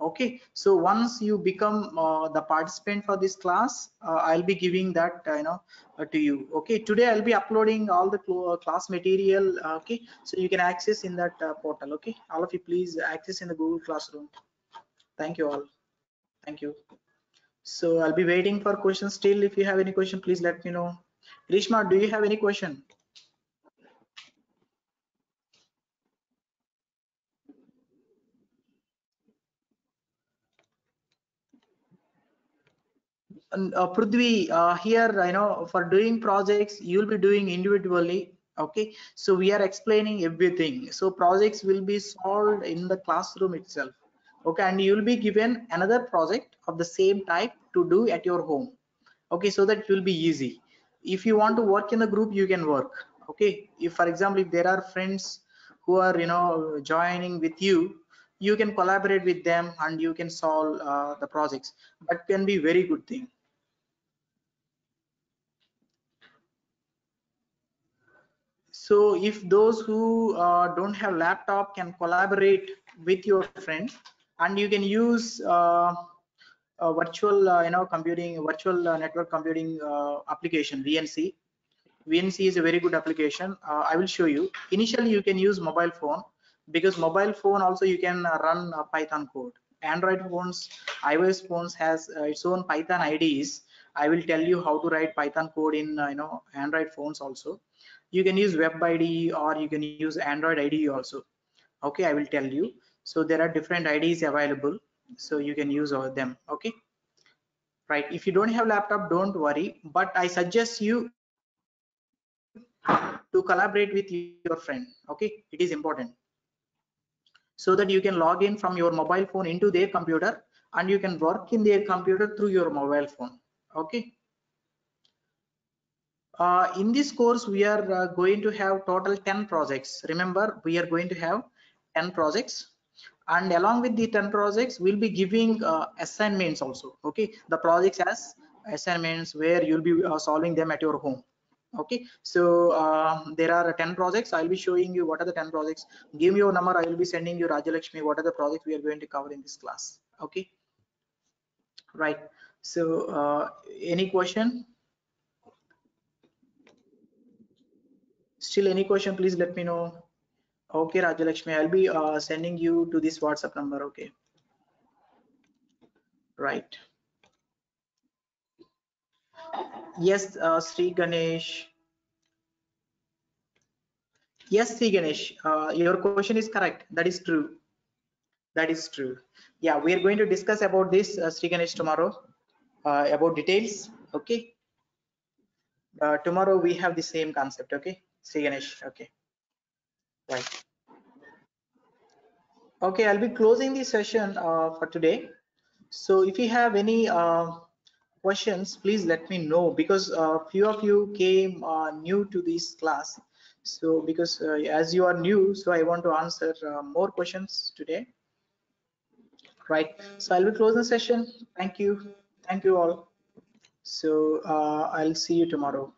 okay so once you become uh, the participant for this class uh, i'll be giving that uh, you know uh, to you. Okay today i'll be uploading all the uh, class material uh, okay so you can access in that portal okay? All of you please access in the google classroom. Thank you all. Thank you. So i'll be waiting for questions. Still if you have any question please let me know. Rishma, do you have any question uh, uh, here I know for doing projects you'll be doing individually okay? So we are explaining everything. So projects will be solved in the classroom itself okay? And you'll be given another project of the same type to do at your home okay? So that will be easy. If you want to work in the group you can work okay? If for example if there are friends who are you know joining with you you can collaborate with them and you can solve uh, the projects. That can be very good thing so if those who uh, don't have laptop can collaborate with your friend and you can use uh, virtual uh, you know computing virtual uh, network computing uh, application vnc vnc is a very good application. I will show you. Initially you can use mobile phone because mobile phone also you can run python code. Android phones ios phones has its own python ids i will tell you how to write python code in you know android phones also you can use web ide or you can use android ide also. Okay i will tell you. So there are different ids available. So you can use all them. Okay? Right. If you don't have laptop don't worry. But i suggest you to collaborate with your friend. Okay? It is important. So that you can log in from your mobile phone into their computer and you can work in their computer through your mobile phone. Okay uh, in this course we are uh, going to have total 10 projects. Remember we are going to have 10 projects. And along with the 10 projects we'll be giving uh, assignments also okay? The projects as assignments where you'll be uh, solving them at your home okay? So uh, there are 10 projects. I'll be showing you what are the 10 projects. Give me your number. I will be sending you rajalakshmi what are the projects we are going to cover in this class okay? Right. So uh, any question still any question please let me know. Okay rajalakshmi i'll be uh, sending you to this whatsapp number okay? Right. Yes uh, sri ganesh. Yes sri ganesh uh, your question is correct. That is true. That is true. Yeah we are going to discuss about this uh, sri ganesh tomorrow uh, about details okay? Uh, tomorrow we have the same concept okay Sri Ganesh. Okay. Right. Okay, I'll be closing the session uh, for today. So if you have any uh, questions, please let me know because a uh, few of you came uh, new to this class. So because uh, as you are new, so I want to answer uh, more questions today. Right. So I'll be closing the session. Thank you. Thank you all. So I'll see you tomorrow.